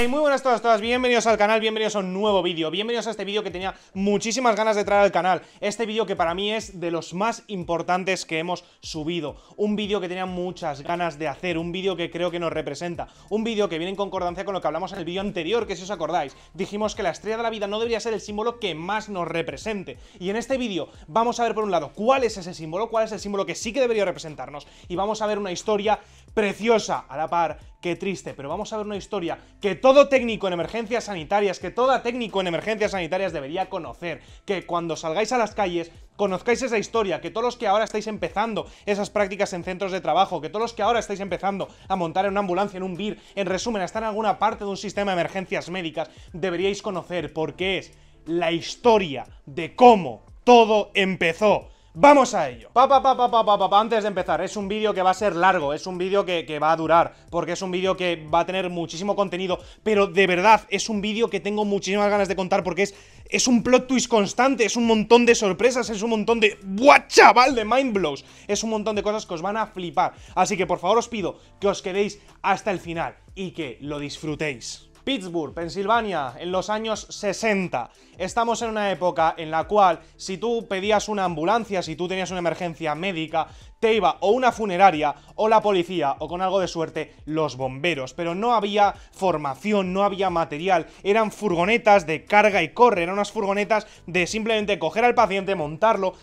Hey, muy buenas a todas, todas, bienvenidos al canal, bienvenidos a un nuevo vídeo, bienvenidos a este vídeo que tenía muchísimas ganas de traer al canal, este vídeo que para mí es de los más importantes que hemos subido, un vídeo que tenía muchas ganas de hacer, un vídeo que creo que nos representa, un vídeo que viene en concordancia con lo que hablamos en el vídeo anterior, que si os acordáis, dijimos que la estrella de la vida no debería ser el símbolo que más nos represente, y en este vídeo vamos a ver por un lado cuál es ese símbolo, cuál es el símbolo que sí que debería representarnos, y vamos a ver una historia preciosa, a la par qué triste, pero vamos a ver una historia que todo técnico en emergencias sanitarias, que toda técnico en emergencias sanitarias debería conocer, que cuando salgáis a las calles conozcáis esa historia, que todos los que ahora estáis empezando esas prácticas en centros de trabajo, que todos los que ahora estáis empezando a montar en una ambulancia, en un BIR, en resumen, a estar en alguna parte de un sistema de emergencias médicas, deberíais conocer porque es la historia de cómo todo empezó. ¡Vamos a ello! Pa, pa, pa, antes de empezar, es un vídeo que va a ser largo, es un vídeo que, que, va a durar, porque es un vídeo que va a tener muchísimo contenido, pero de verdad, es un vídeo que tengo muchísimas ganas de contar porque es, es un plot twist constante, es un montón de sorpresas, es un montón de... ¡Buah, chaval! De mind blows. Es un montón de cosas que os van a flipar. Así que por favor os pido que os quedéis hasta el final y que lo disfrutéis. Pittsburgh, Pensilvania, en los años 60. Estamos en una época en la cual si tú pedías una ambulancia, si tú tenías una emergencia médica, te iba o una funeraria, o la policía, o con algo de suerte, los bomberos. Pero no había formación, no había material, eran furgonetas de carga y corre, eran unas furgonetas de simplemente coger al paciente, montarlo,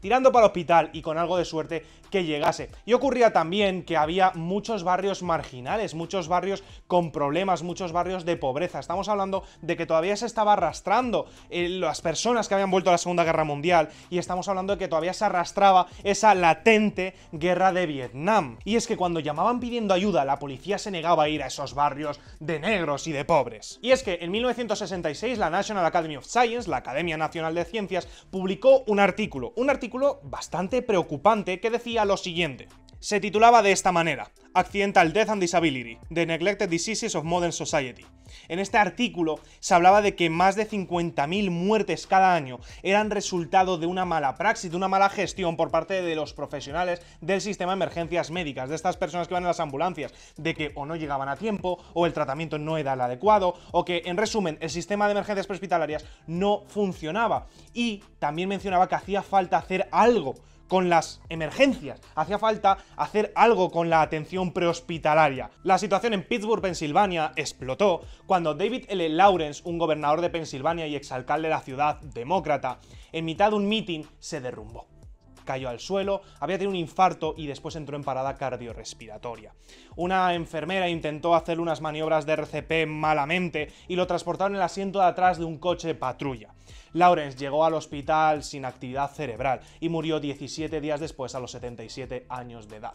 tirando para el hospital y con algo de suerte que llegase. Y ocurría también que había muchos barrios marginales, muchos barrios con problemas, muchos barrios de pobreza. Estamos hablando de que todavía se estaba arrastrando eh, las personas que habían vuelto a la Segunda Guerra Mundial y estamos hablando de que todavía se arrastraba esa latente guerra de Vietnam. Y es que cuando llamaban pidiendo ayuda, la policía se negaba a ir a esos barrios de negros y de pobres. Y es que en 1966 la National Academy of Science, la Academia Nacional de Ciencias, publicó un artículo, un artículo bastante preocupante que decía lo siguiente. Se titulaba de esta manera, Accidental Death and Disability, The Neglected Diseases of Modern Society. En este artículo se hablaba de que más de 50.000 muertes cada año eran resultado de una mala praxis, de una mala gestión por parte de los profesionales del sistema de emergencias médicas, de estas personas que van en las ambulancias, de que o no llegaban a tiempo, o el tratamiento no era el adecuado, o que, en resumen, el sistema de emergencias prehospitalarias no funcionaba. Y también mencionaba que hacía falta hacer algo con las emergencias. Hacía falta hacer algo con la atención prehospitalaria. La situación en Pittsburgh, Pensilvania, explotó cuando David L. Lawrence, un gobernador de Pensilvania y exalcalde de la ciudad demócrata, en mitad de un meeting se derrumbó cayó al suelo, había tenido un infarto y después entró en parada cardiorrespiratoria. Una enfermera intentó hacer unas maniobras de RCP malamente y lo transportaron en el asiento de atrás de un coche patrulla. Lawrence llegó al hospital sin actividad cerebral y murió 17 días después a los 77 años de edad.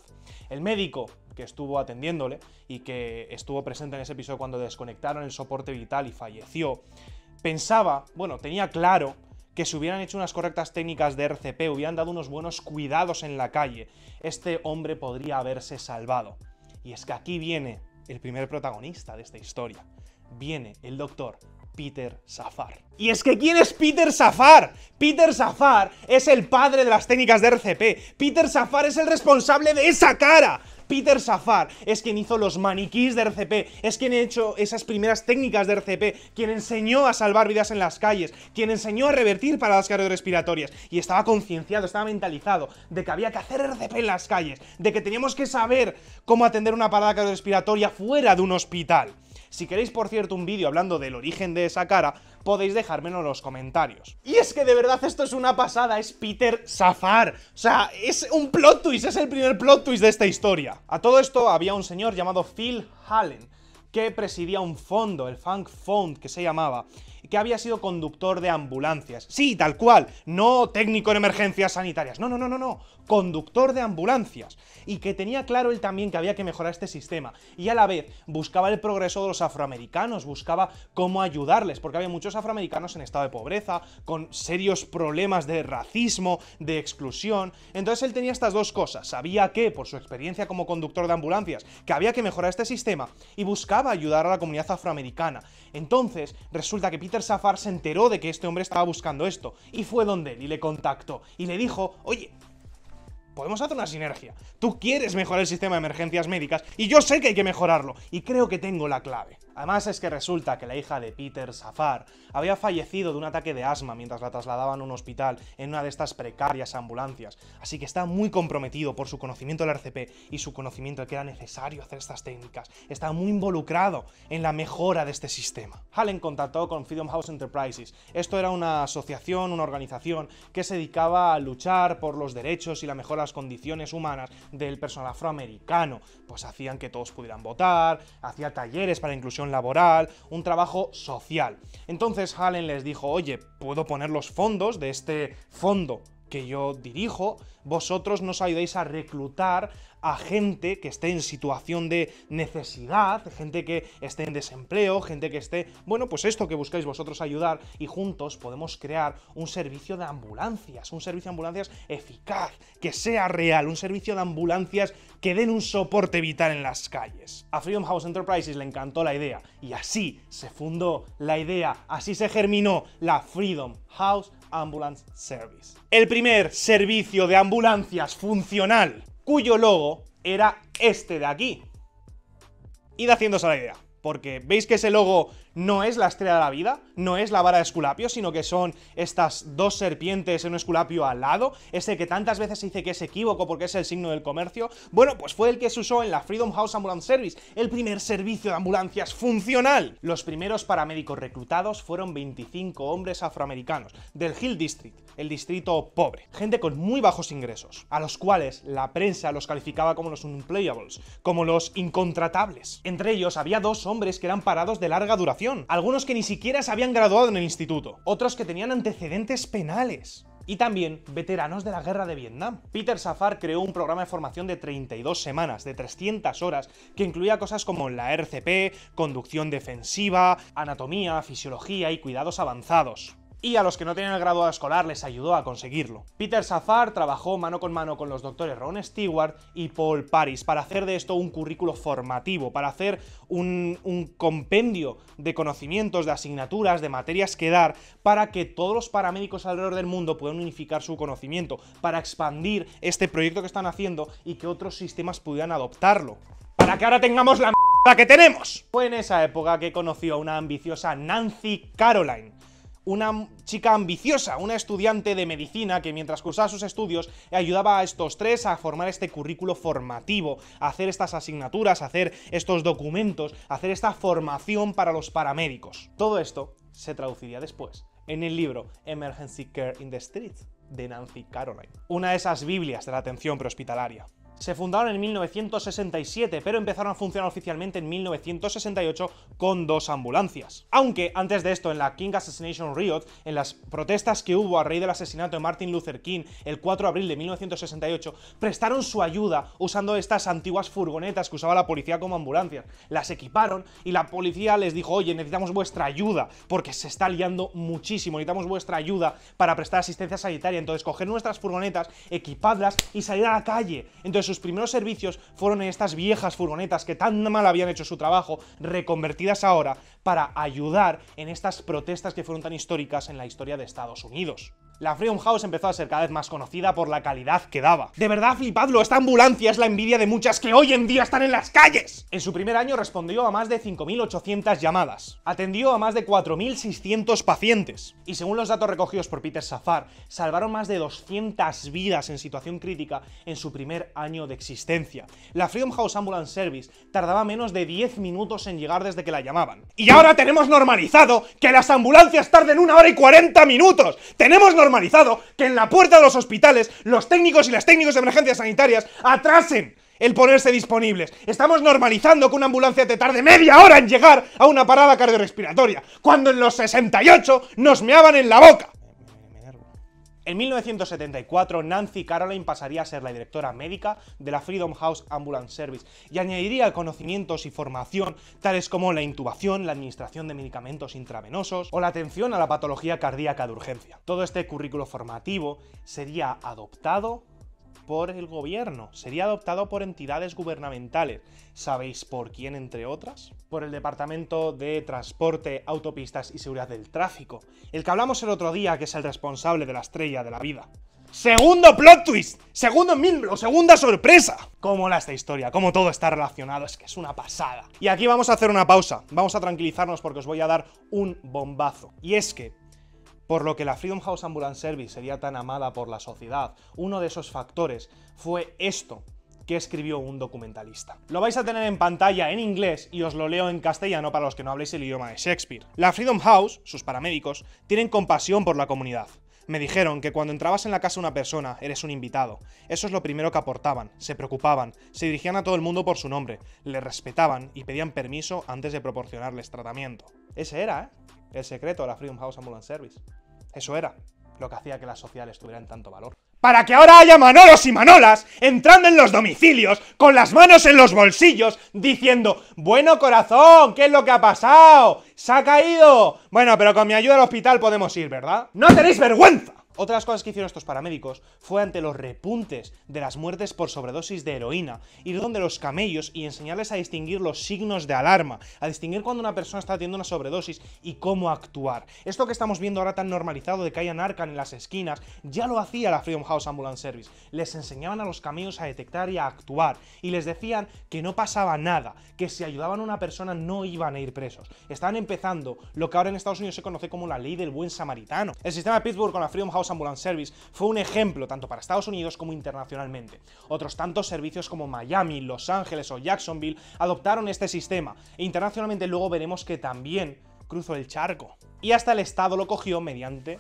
El médico que estuvo atendiéndole y que estuvo presente en ese episodio cuando desconectaron el soporte vital y falleció, pensaba, bueno, tenía claro que si hubieran hecho unas correctas técnicas de RCP, hubieran dado unos buenos cuidados en la calle, este hombre podría haberse salvado. Y es que aquí viene el primer protagonista de esta historia. Viene el doctor Peter Safar. Y es que ¿quién es Peter Safar? Peter Safar es el padre de las técnicas de RCP. Peter Safar es el responsable de esa cara. Peter Safar es quien hizo los maniquís de RCP, es quien ha hecho esas primeras técnicas de RCP, quien enseñó a salvar vidas en las calles, quien enseñó a revertir paradas cardiorrespiratorias y estaba concienciado, estaba mentalizado de que había que hacer RCP en las calles, de que teníamos que saber cómo atender una parada cardiorrespiratoria fuera de un hospital. Si queréis, por cierto, un vídeo hablando del origen de esa cara, podéis dejármelo en los comentarios. Y es que de verdad esto es una pasada, es Peter Safar. O sea, es un plot twist, es el primer plot twist de esta historia. A todo esto había un señor llamado Phil Hallen, que presidía un fondo, el Funk Fund, que se llamaba, que había sido conductor de ambulancias. Sí, tal cual, no técnico en emergencias sanitarias, no, no, no, no, no, conductor de ambulancias. Y que tenía claro él también que había que mejorar este sistema. Y a la vez buscaba el progreso de los afroamericanos, buscaba cómo ayudarles, porque había muchos afroamericanos en estado de pobreza, con serios problemas de racismo, de exclusión. Entonces él tenía estas dos cosas. Sabía que, por su experiencia como conductor de ambulancias, que había que mejorar este sistema y buscaba ayudar a la comunidad afroamericana. Entonces, resulta que Peter Safar se enteró de que este hombre estaba buscando esto y fue donde él y le contactó y le dijo, oye, podemos hacer una sinergia. Tú quieres mejorar el sistema de emergencias médicas y yo sé que hay que mejorarlo y creo que tengo la clave. Además es que resulta que la hija de Peter Safar había fallecido de un ataque de asma mientras la trasladaban a un hospital en una de estas precarias ambulancias, así que está muy comprometido por su conocimiento del RCP y su conocimiento de que era necesario hacer estas técnicas, está muy involucrado en la mejora de este sistema. Allen contactó con Freedom House Enterprises, esto era una asociación, una organización que se dedicaba a luchar por los derechos y la mejora de las condiciones humanas del personal afroamericano, pues hacían que todos pudieran votar, hacía talleres para inclusión laboral, un trabajo social. Entonces Allen les dijo, oye, puedo poner los fondos de este fondo que yo dirijo, vosotros nos ayudéis a reclutar a gente que esté en situación de necesidad, gente que esté en desempleo, gente que esté, bueno, pues esto que buscáis vosotros ayudar y juntos podemos crear un servicio de ambulancias, un servicio de ambulancias eficaz, que sea real, un servicio de ambulancias que den un soporte vital en las calles. A Freedom House Enterprises le encantó la idea y así se fundó la idea, así se germinó la Freedom House Ambulance Service. El primer servicio de ambulancias funcional cuyo logo era este de aquí. Id haciéndose la idea, porque veis que ese logo no es la estrella de la vida, no es la vara de Esculapio, sino que son estas dos serpientes en un Esculapio al lado, ese que tantas veces se dice que es equívoco porque es el signo del comercio, bueno, pues fue el que se usó en la Freedom House Ambulance Service, el primer servicio de ambulancias funcional. Los primeros paramédicos reclutados fueron 25 hombres afroamericanos del Hill District, el distrito pobre, gente con muy bajos ingresos, a los cuales la prensa los calificaba como los unplayables, como los incontratables. Entre ellos había dos hombres que eran parados de larga duración, algunos que ni siquiera se habían graduado en el instituto, otros que tenían antecedentes penales. Y también veteranos de la guerra de Vietnam. Peter Safar creó un programa de formación de 32 semanas, de 300 horas, que incluía cosas como la RCP, conducción defensiva, anatomía, fisiología y cuidados avanzados y a los que no tenían el grado escolar les ayudó a conseguirlo. Peter Safar trabajó mano con mano con los doctores Ron Stewart y Paul Paris para hacer de esto un currículo formativo, para hacer un, compendio de conocimientos, de asignaturas, de materias que dar, para que todos los paramédicos alrededor del mundo puedan unificar su conocimiento, para expandir este proyecto que están haciendo y que otros sistemas pudieran adoptarlo. Para que ahora tengamos la m que tenemos. Fue en esa época que conoció a una ambiciosa Nancy Caroline, una chica ambiciosa, una estudiante de medicina que mientras cursaba sus estudios ayudaba a estos tres a formar este currículo formativo, a hacer estas asignaturas, a hacer estos documentos, a hacer esta formación para los paramédicos. Todo esto se traduciría después en el libro Emergency Care in the Streets de Nancy Caroline, una de esas Biblias de la atención prehospitalaria se fundaron en 1967, pero empezaron a funcionar oficialmente en 1968 con dos ambulancias. Aunque antes de esto, en la King Assassination Riot, en las protestas que hubo a raíz del asesinato de Martin Luther King el 4 de abril de 1968, prestaron su ayuda usando estas antiguas furgonetas que usaba la policía como ambulancias. Las equiparon y la policía les dijo, oye, necesitamos vuestra ayuda, porque se está liando muchísimo, necesitamos vuestra ayuda para prestar asistencia sanitaria. Entonces, coger nuestras furgonetas, equipadlas y salir a la calle. Entonces, sus primeros servicios fueron en estas viejas furgonetas que tan mal habían hecho su trabajo, reconvertidas ahora para ayudar en estas protestas que fueron tan históricas en la historia de Estados Unidos la Freedom House empezó a ser cada vez más conocida por la calidad que daba. De verdad, flipadlo, esta ambulancia es la envidia de muchas que hoy en día están en las calles. En su primer año respondió a más de 5.800 llamadas, atendió a más de 4.600 pacientes, y según los datos recogidos por Peter Safar, salvaron más de 200 vidas en situación crítica en su primer año de existencia. La Freedom House Ambulance Service tardaba menos de 10 minutos en llegar desde que la llamaban. Y ahora tenemos normalizado que las ambulancias tarden una hora y 40 minutos. Tenemos normalizado que en la puerta de los hospitales los técnicos y las técnicos de emergencias sanitarias atrasen el ponerse disponibles. Estamos normalizando que una ambulancia te tarde media hora en llegar a una parada cardiorrespiratoria, cuando en los 68 nos meaban en la boca. En 1974, Nancy Caroline pasaría a ser la directora médica de la Freedom House Ambulance Service y añadiría conocimientos y formación tales como la intubación, la administración de medicamentos intravenosos o la atención a la patología cardíaca de urgencia. Todo este currículo formativo sería adoptado por el gobierno, sería adoptado por entidades gubernamentales. ¿Sabéis por quién, entre otras? Por el Departamento de Transporte, Autopistas y Seguridad del Tráfico, el que hablamos el otro día, que es el responsable de la estrella de la vida. Segundo plot twist, segundo miembro, segunda sorpresa. Cómo la esta historia, cómo todo está relacionado, es que es una pasada. Y aquí vamos a hacer una pausa, vamos a tranquilizarnos porque os voy a dar un bombazo. Y es que por lo que la Freedom House Ambulance Service sería tan amada por la sociedad, uno de esos factores fue esto que escribió un documentalista. Lo vais a tener en pantalla en inglés y os lo leo en castellano para los que no habléis el idioma de Shakespeare. La Freedom House, sus paramédicos, tienen compasión por la comunidad. Me dijeron que cuando entrabas en la casa de una persona, eres un invitado. Eso es lo primero que aportaban, se preocupaban, se dirigían a todo el mundo por su nombre, le respetaban y pedían permiso antes de proporcionarles tratamiento. Ese era, ¿eh? El secreto de la Freedom House Ambulance Service. Eso era lo que hacía que las sociales tuvieran tanto valor. Para que ahora haya Manolos y Manolas entrando en los domicilios, con las manos en los bolsillos, diciendo, bueno corazón, ¿qué es lo que ha pasado? ¿Se ha caído? Bueno, pero con mi ayuda al hospital podemos ir, ¿verdad? ¡No tenéis vergüenza! Otra de las cosas que hicieron estos paramédicos fue ante los repuntes de las muertes por sobredosis de heroína, ir donde los camellos y enseñarles a distinguir los signos de alarma, a distinguir cuando una persona está teniendo una sobredosis y cómo actuar. Esto que estamos viendo ahora tan normalizado de que haya narcan en las esquinas, ya lo hacía la Freedom House Ambulance Service. Les enseñaban a los camellos a detectar y a actuar, y les decían que no pasaba nada, que si ayudaban a una persona no iban a ir presos. Estaban empezando lo que ahora en Estados Unidos se conoce como la ley del buen samaritano. El sistema de Pittsburgh con la Freedom House Ambulance Service fue un ejemplo tanto para Estados Unidos como internacionalmente. Otros tantos servicios como Miami, Los Ángeles o Jacksonville adoptaron este sistema e internacionalmente luego veremos que también cruzó el charco. Y hasta el Estado lo cogió mediante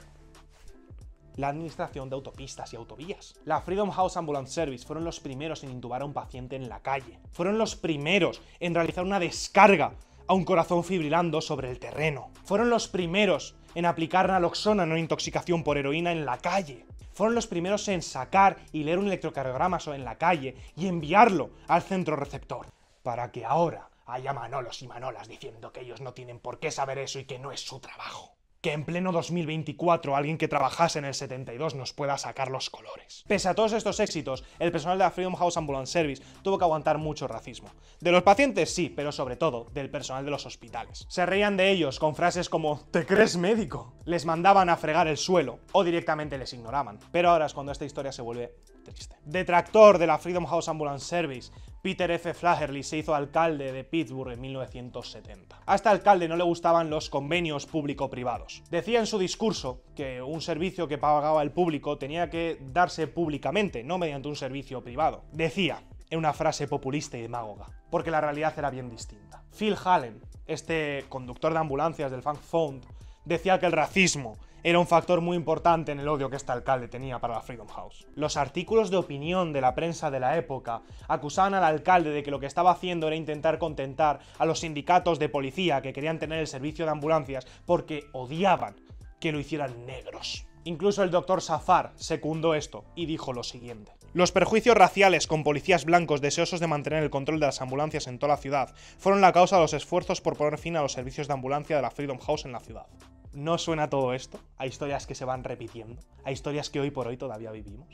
la administración de autopistas y autovías. La Freedom House Ambulance Service fueron los primeros en intubar a un paciente en la calle. Fueron los primeros en realizar una descarga a un corazón fibrilando sobre el terreno. Fueron los primeros en aplicar naloxona no intoxicación por heroína en la calle. Fueron los primeros en sacar y leer un electrocardiograma en la calle y enviarlo al centro receptor. Para que ahora haya manolos y manolas diciendo que ellos no tienen por qué saber eso y que no es su trabajo que en pleno 2024 alguien que trabajase en el 72 nos pueda sacar los colores. Pese a todos estos éxitos, el personal de la Freedom House Ambulance Service tuvo que aguantar mucho racismo. De los pacientes sí, pero sobre todo del personal de los hospitales. Se reían de ellos con frases como ¿te crees médico? Les mandaban a fregar el suelo o directamente les ignoraban. Pero ahora es cuando esta historia se vuelve triste. Detractor de la Freedom House Ambulance Service, Peter F. Flaherty se hizo alcalde de Pittsburgh en 1970. A este alcalde no le gustaban los convenios público-privados. Decía en su discurso que un servicio que pagaba el público tenía que darse públicamente, no mediante un servicio privado. Decía, en una frase populista y demagoga, porque la realidad era bien distinta. Phil Hallen, este conductor de ambulancias del Funk Fund, decía que el racismo era un factor muy importante en el odio que este alcalde tenía para la Freedom House. Los artículos de opinión de la prensa de la época acusaban al alcalde de que lo que estaba haciendo era intentar contentar a los sindicatos de policía que querían tener el servicio de ambulancias porque odiaban que lo hicieran negros. Incluso el doctor Safar secundó esto y dijo lo siguiente. Los perjuicios raciales con policías blancos deseosos de mantener el control de las ambulancias en toda la ciudad fueron la causa de los esfuerzos por poner fin a los servicios de ambulancia de la Freedom House en la ciudad. ¿No suena todo esto? Hay historias que se van repitiendo, hay historias que hoy por hoy todavía vivimos.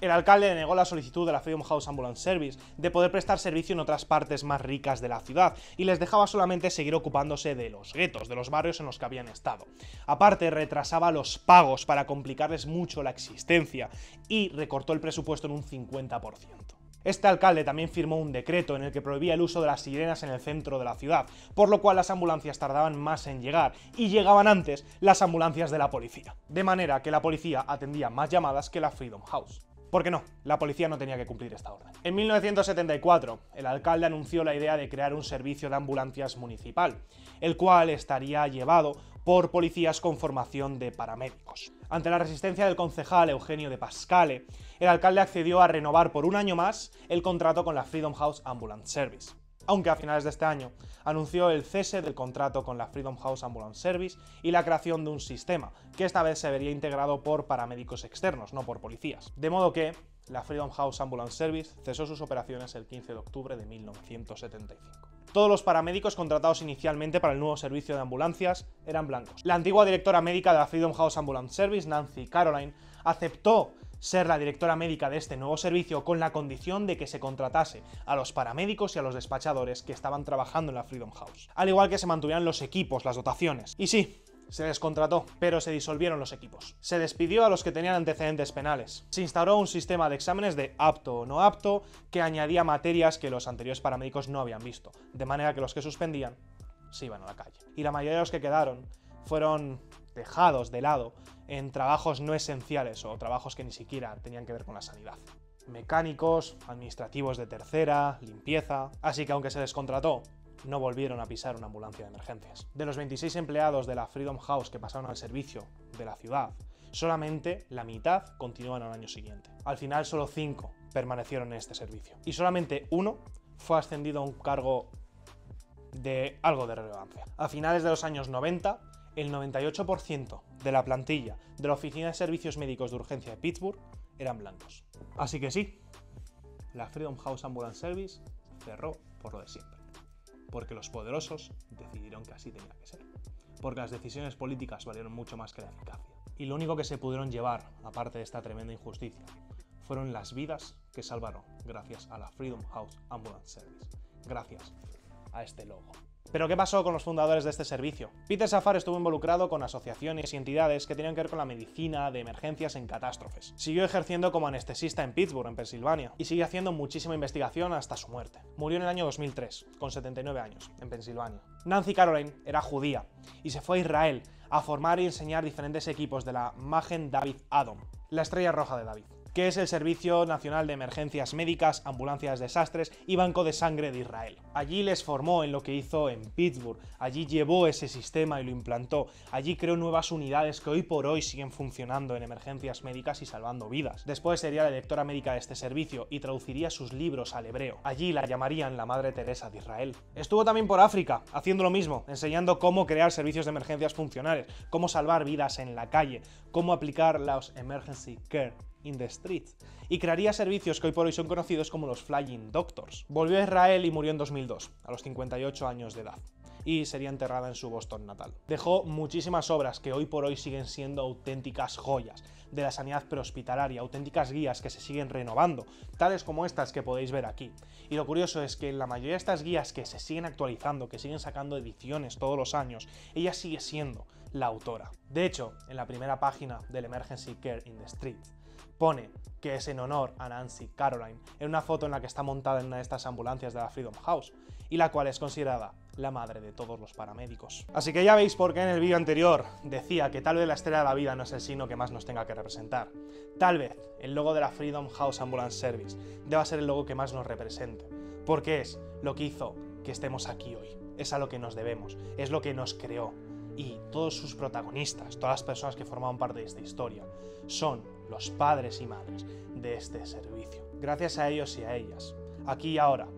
El alcalde negó la solicitud de la Freedom House Ambulance Service de poder prestar servicio en otras partes más ricas de la ciudad y les dejaba solamente seguir ocupándose de los guetos, de los barrios en los que habían estado. Aparte, retrasaba los pagos para complicarles mucho la existencia y recortó el presupuesto en un 50%. Este alcalde también firmó un decreto en el que prohibía el uso de las sirenas en el centro de la ciudad, por lo cual las ambulancias tardaban más en llegar y llegaban antes las ambulancias de la policía. De manera que la policía atendía más llamadas que la Freedom House. ¿Por qué no? La policía no tenía que cumplir esta orden. En 1974, el alcalde anunció la idea de crear un servicio de ambulancias municipal, el cual estaría llevado por policías con formación de paramédicos. Ante la resistencia del concejal Eugenio de Pascale, el alcalde accedió a renovar por un año más el contrato con la Freedom House Ambulance Service aunque a finales de este año anunció el cese del contrato con la Freedom House Ambulance Service y la creación de un sistema, que esta vez se vería integrado por paramédicos externos, no por policías. De modo que la Freedom House Ambulance Service cesó sus operaciones el 15 de octubre de 1975. Todos los paramédicos contratados inicialmente para el nuevo servicio de ambulancias eran blancos. La antigua directora médica de la Freedom House Ambulance Service, Nancy Caroline, aceptó ser la directora médica de este nuevo servicio con la condición de que se contratase a los paramédicos y a los despachadores que estaban trabajando en la Freedom House. Al igual que se mantuvieran los equipos, las dotaciones. Y sí, Se descontrató, pero se disolvieron los equipos. Se despidió a los que tenían antecedentes penales. Se instauró un sistema de exámenes de apto o no apto que añadía materias que los anteriores paramédicos no habían visto, de manera que los que suspendían se iban a la calle. Y la mayoría de los que quedaron fueron dejados de lado en trabajos no esenciales o trabajos que ni siquiera tenían que ver con la sanidad. Mecánicos, administrativos de tercera, limpieza. Así que aunque se descontrató, no volvieron a pisar una ambulancia de emergencias. De los 26 empleados de la Freedom House que pasaron al servicio de la ciudad, solamente la mitad continuaron al año siguiente. Al final solo 5 permanecieron en este servicio. Y solamente uno fue ascendido a un cargo de algo de relevancia. A finales de los años 90, el 98% de la plantilla de la Oficina de Servicios Médicos de Urgencia de Pittsburgh eran blancos. Así que sí, la Freedom House Ambulance Service cerró por lo de siempre. Porque los poderosos decidieron que así tenía que ser. Porque las decisiones políticas valieron mucho más que la eficacia. Y lo único que se pudieron llevar, aparte de esta tremenda injusticia, fueron las vidas que salvaron gracias a la Freedom House Ambulance Service. Gracias a este logo. Pero ¿qué pasó con los fundadores de este servicio? Peter Safar estuvo involucrado con asociaciones y entidades que tenían que ver con la medicina de emergencias en catástrofes. Siguió ejerciendo como anestesista en Pittsburgh, en Pensilvania, y sigue haciendo muchísima investigación hasta su muerte. Murió en el año 2003, con 79 años, en Pensilvania. Nancy Caroline era judía y se fue a Israel a formar y enseñar diferentes equipos de la Magen David Adom, la estrella roja de David que es el Servicio Nacional de Emergencias Médicas, Ambulancias Desastres y Banco de Sangre de Israel. Allí les formó en lo que hizo en Pittsburgh, allí llevó ese sistema y lo implantó, allí creó nuevas unidades que hoy por hoy siguen funcionando en emergencias médicas y salvando vidas. Después sería la directora médica de este servicio y traduciría sus libros al hebreo. Allí la llamarían la Madre Teresa de Israel. Estuvo también por África, haciendo lo mismo, enseñando cómo crear servicios de emergencias funcionales, cómo salvar vidas en la calle, cómo aplicar los emergency care in the Streets, y crearía servicios que hoy por hoy son conocidos como los Flying Doctors. Volvió a Israel y murió en 2002, a los 58 años de edad y sería enterrada en su Boston natal. Dejó muchísimas obras que hoy por hoy siguen siendo auténticas joyas de la sanidad prehospitalaria, auténticas guías que se siguen renovando, tales como estas que podéis ver aquí. Y lo curioso es que la mayoría de estas guías que se siguen actualizando, que siguen sacando ediciones todos los años, ella sigue siendo la autora. De hecho, en la primera página del Emergency Care in the Street, pone que es en honor a Nancy Caroline, en una foto en la que está montada en una de estas ambulancias de la Freedom House, y la cual es considerada la madre de todos los paramédicos. Así que ya veis por qué en el vídeo anterior decía que tal vez la estrella de la vida no es el signo que más nos tenga que representar. Tal vez el logo de la Freedom House Ambulance Service deba ser el logo que más nos represente, porque es lo que hizo que estemos aquí hoy, es a lo que nos debemos, es lo que nos creó, y todos sus protagonistas, todas las personas que formaban parte de esta historia, son los padres y madres de este servicio. Gracias a ellos y a ellas, aquí y ahora,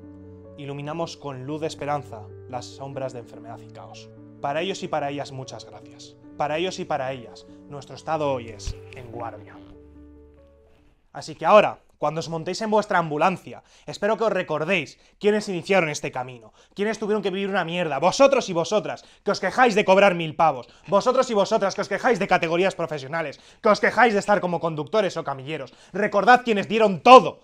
iluminamos con luz de esperanza las sombras de enfermedad y caos. Para ellos y para ellas muchas gracias. Para ellos y para ellas, nuestro estado hoy es en guardia. Así que ahora, cuando os montéis en vuestra ambulancia, espero que os recordéis quiénes iniciaron este camino, quiénes tuvieron que vivir una mierda, vosotros y vosotras, que os quejáis de cobrar mil pavos, vosotros y vosotras, que os quejáis de categorías profesionales, que os quejáis de estar como conductores o camilleros, recordad quienes dieron todo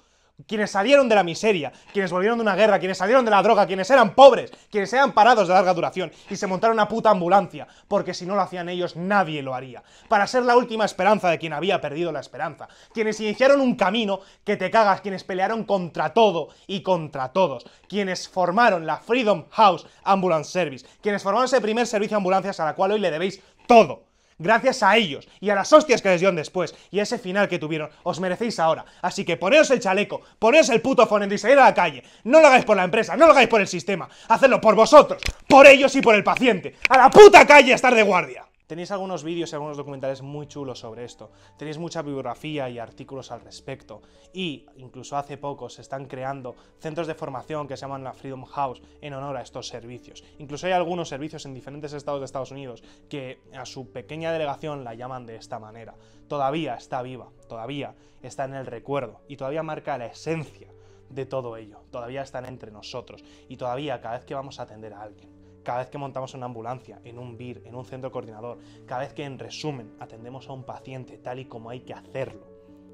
quienes salieron de la miseria, quienes volvieron de una guerra, quienes salieron de la droga, quienes eran pobres, quienes eran parados de larga duración y se montaron una puta ambulancia, porque si no lo hacían ellos nadie lo haría, para ser la última esperanza de quien había perdido la esperanza, quienes iniciaron un camino que te cagas, quienes pelearon contra todo y contra todos, quienes formaron la Freedom House Ambulance Service, quienes formaron ese primer servicio de ambulancias a la cual hoy le debéis todo gracias a ellos y a las hostias que les dieron después y a ese final que tuvieron, os merecéis ahora. Así que poneos el chaleco, poneos el puto phone y salir a la calle. No lo hagáis por la empresa, no lo hagáis por el sistema. Hacedlo por vosotros, por ellos y por el paciente. ¡A la puta calle a estar de guardia! Tenéis algunos vídeos y algunos documentales muy chulos sobre esto. Tenéis mucha bibliografía y artículos al respecto. Y incluso hace poco se están creando centros de formación que se llaman la Freedom House en honor a estos servicios. Incluso hay algunos servicios en diferentes estados de Estados Unidos que a su pequeña delegación la llaman de esta manera. Todavía está viva, todavía está en el recuerdo y todavía marca la esencia de todo ello. Todavía están entre nosotros y todavía cada vez que vamos a atender a alguien cada vez que montamos una ambulancia, en un BIR, en un centro coordinador, cada vez que en resumen atendemos a un paciente tal y como hay que hacerlo,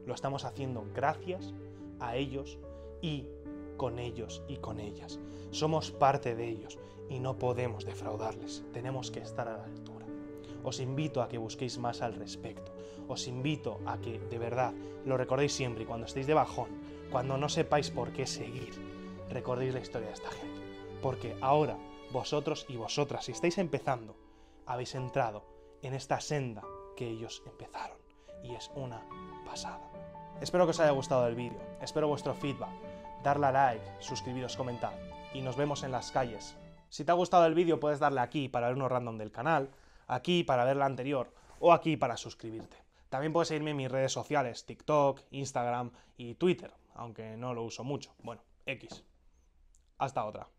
lo estamos haciendo gracias a ellos y con ellos y con ellas. Somos parte de ellos y no podemos defraudarles, tenemos que estar a la altura. os invito a que busquéis más al respecto. Os invito a que, de verdad, lo recordéis siempre y cuando estéis de bajón, cuando no sepáis por qué seguir, recordéis la historia de esta gente. Porque ahora, vosotros y vosotras, si estáis empezando, habéis entrado en esta senda que ellos empezaron. Y es una pasada. Espero que os haya gustado el vídeo, espero vuestro feedback, darle a like, suscribiros, comentad y nos vemos en las calles. Si te ha gustado el vídeo puedes darle aquí para ver uno random del canal, aquí para ver la anterior o aquí para suscribirte. También puedes seguirme en mis redes sociales, TikTok, Instagram y Twitter, aunque no lo uso mucho. Bueno, X. Hasta otra.